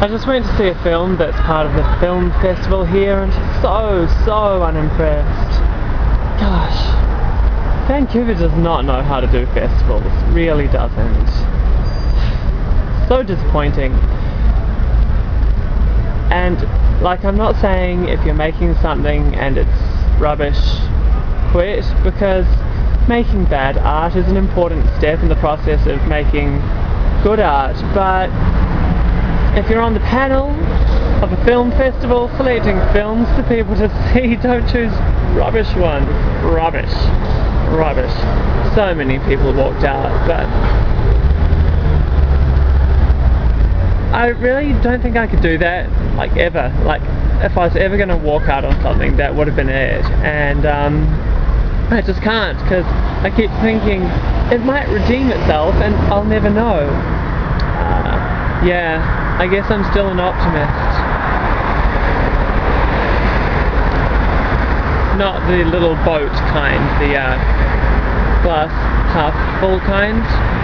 I just went to see a film that's part of the film festival here and so, so unimpressed. Gosh. Vancouver does not know how to do festivals. Really doesn't. So disappointing. And, like, I'm not saying if you're making something and it's rubbish, quit, because making bad art is an important step in the process of making good art, but if you're on the panel of a film festival selecting films for people to see, don't choose rubbish ones. Rubbish. Rubbish. So many people walked out, but I really don't think I could do that, like ever. Like, if I was ever going to walk out on something, that would have been it. And um, I just can't, because I keep thinking it might redeem itself, and I'll never know. Uh, yeah. I guess I'm still an optimist. Not the little boat kind, the uh, glass half full kind.